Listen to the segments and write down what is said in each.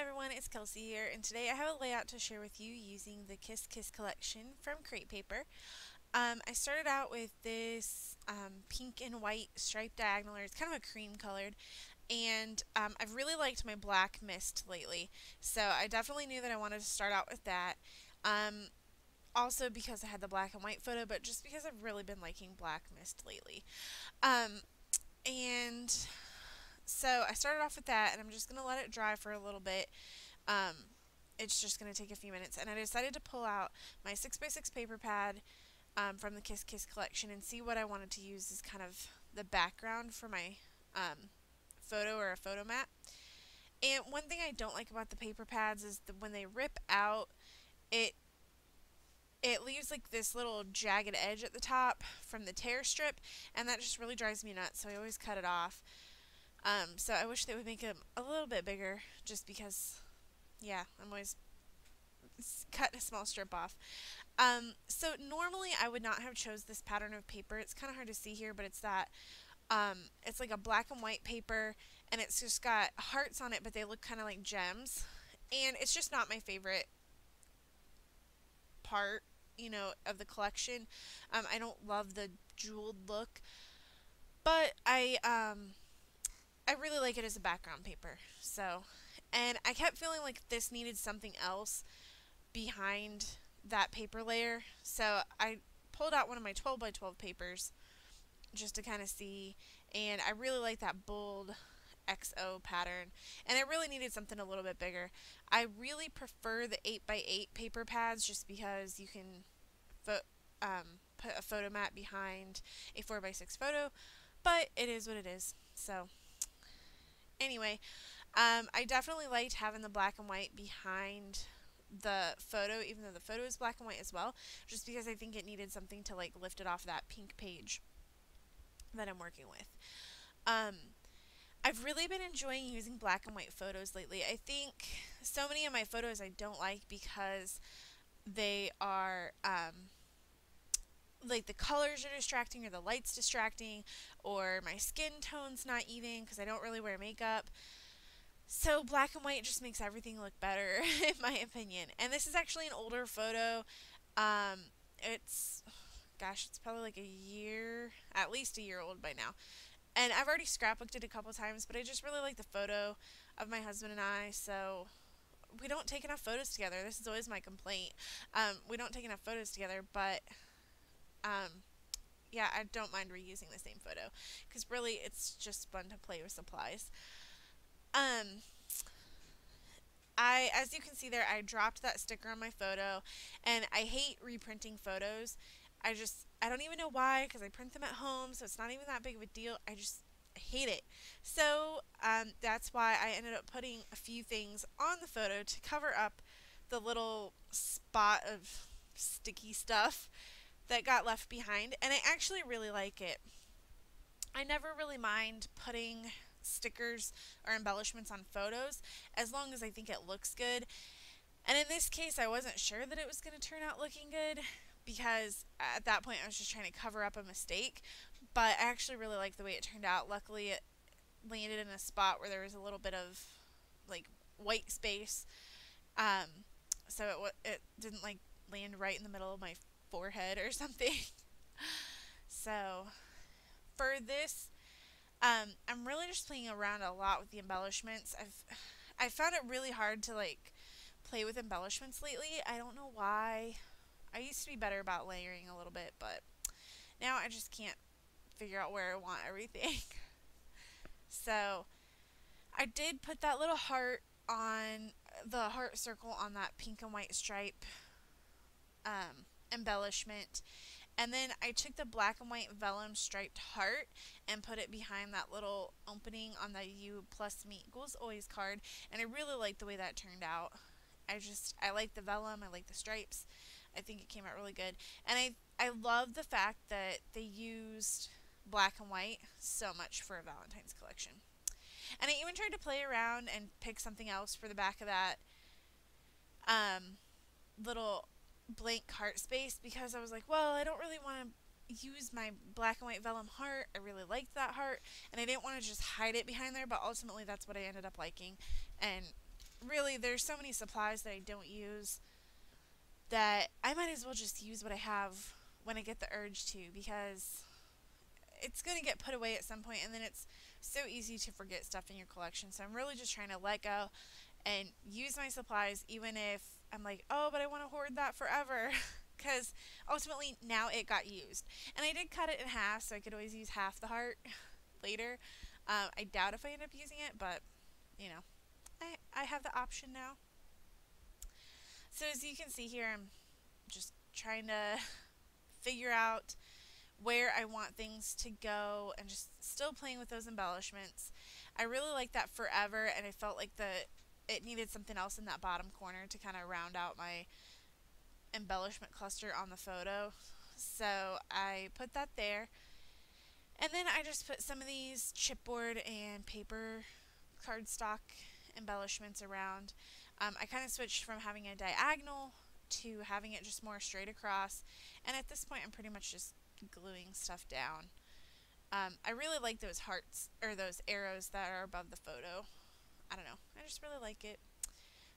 everyone, it's Kelsey here, and today I have a layout to share with you using the Kiss Kiss collection from Crate Paper. Um, I started out with this um, pink and white striped diagonaler. It's kind of a cream colored, and um, I've really liked my black mist lately, so I definitely knew that I wanted to start out with that. Um, also because I had the black and white photo, but just because I've really been liking black mist lately. Um, and so I started off with that, and I'm just going to let it dry for a little bit. Um, it's just going to take a few minutes. And I decided to pull out my 6x6 paper pad um, from the Kiss Kiss collection and see what I wanted to use as kind of the background for my um, photo or a photo mat. And one thing I don't like about the paper pads is that when they rip out, it it leaves like this little jagged edge at the top from the tear strip, and that just really drives me nuts. So I always cut it off. Um, so I wish they would make them a little bit bigger just because, yeah, I'm always cutting a small strip off. Um, so normally I would not have chose this pattern of paper. It's kind of hard to see here, but it's that, um, it's like a black and white paper and it's just got hearts on it, but they look kind of like gems. And it's just not my favorite part, you know, of the collection. Um, I don't love the jeweled look, but I, um, I really like it as a background paper. So, and I kept feeling like this needed something else behind that paper layer. So I pulled out one of my 12 by 12 papers just to kind of see. And I really like that bold XO pattern. And I really needed something a little bit bigger. I really prefer the 8 by 8 paper pads just because you can um, put a photo mat behind a 4 by 6 photo. But it is what it is. So Anyway, um, I definitely liked having the black and white behind the photo, even though the photo is black and white as well, just because I think it needed something to like lift it off that pink page that I'm working with. Um, I've really been enjoying using black and white photos lately. I think so many of my photos I don't like because they are um, like the colors are distracting or the light's distracting or my skin tone's not even because I don't really wear makeup. So black and white just makes everything look better in my opinion. And this is actually an older photo. Um, it's gosh, it's probably like a year, at least a year old by now. And I've already scrapbooked it a couple times, but I just really like the photo of my husband and I, so we don't take enough photos together. This is always my complaint. Um, we don't take enough photos together, but um, yeah, I don't mind reusing the same photo because really it's just fun to play with supplies. Um, I, as you can see there, I dropped that sticker on my photo, and I hate reprinting photos. I just, I don't even know why, because I print them at home, so it's not even that big of a deal. I just hate it. So, um, that's why I ended up putting a few things on the photo to cover up the little spot of sticky stuff that got left behind, and I actually really like it. I never really mind putting stickers or embellishments on photos as long as I think it looks good. And in this case, I wasn't sure that it was going to turn out looking good because at that point I was just trying to cover up a mistake. But I actually really like the way it turned out. Luckily, it landed in a spot where there was a little bit of like white space. Um, so it, it didn't like land right in the middle of my forehead or something. so for this, um, I'm really just playing around a lot with the embellishments. I've I found it really hard to like play with embellishments lately. I don't know why. I used to be better about layering a little bit, but now I just can't figure out where I want everything. so I did put that little heart on the heart circle on that pink and white stripe um, embellishment. And then I took the black and white vellum striped heart and put it behind that little opening on the U plus me equals always card. And I really like the way that turned out. I just, I like the vellum, I like the stripes. I think it came out really good. And I, I love the fact that they used black and white so much for a Valentine's collection. And I even tried to play around and pick something else for the back of that um, little blank heart space because I was like, well, I don't really want to use my black and white vellum heart. I really liked that heart, and I didn't want to just hide it behind there, but ultimately that's what I ended up liking. And really, there's so many supplies that I don't use that I might as well just use what I have when I get the urge to because it's going to get put away at some point and then it's so easy to forget stuff in your collection. So I'm really just trying to let go and use my supplies even if I'm like, oh, but I want to hoard that forever. Because ultimately now it got used. And I did cut it in half so I could always use half the heart later. Um, I doubt if I end up using it, but you know, I, I have the option now. So as you can see here, I'm just trying to figure out where I want things to go and just still playing with those embellishments. I really like that forever and I felt like the it needed something else in that bottom corner to kind of round out my embellishment cluster on the photo. So I put that there. And then I just put some of these chipboard and paper cardstock embellishments around. Um, I kind of switched from having a diagonal to having it just more straight across. And at this point, I'm pretty much just gluing stuff down. Um, I really like those hearts, or those arrows that are above the photo. I don't know. I just really like it.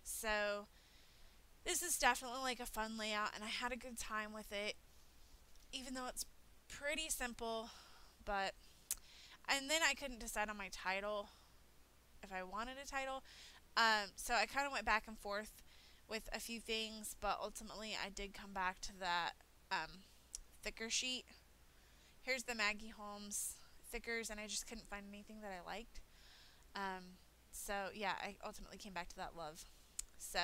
So, this is definitely like a fun layout, and I had a good time with it. Even though it's pretty simple, but... And then I couldn't decide on my title, if I wanted a title. Um, so I kind of went back and forth with a few things, but ultimately I did come back to that um, thicker sheet. Here's the Maggie Holmes thickers, and I just couldn't find anything that I liked. Um, so yeah, I ultimately came back to that love. So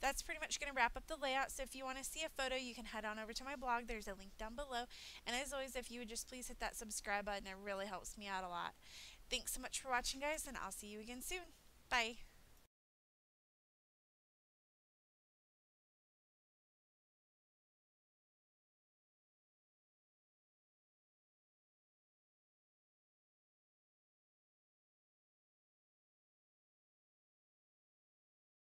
that's pretty much going to wrap up the layout. So if you want to see a photo, you can head on over to my blog. There's a link down below. And as always, if you would just please hit that subscribe button, it really helps me out a lot. Thanks so much for watching, guys, and I'll see you again soon. Bye.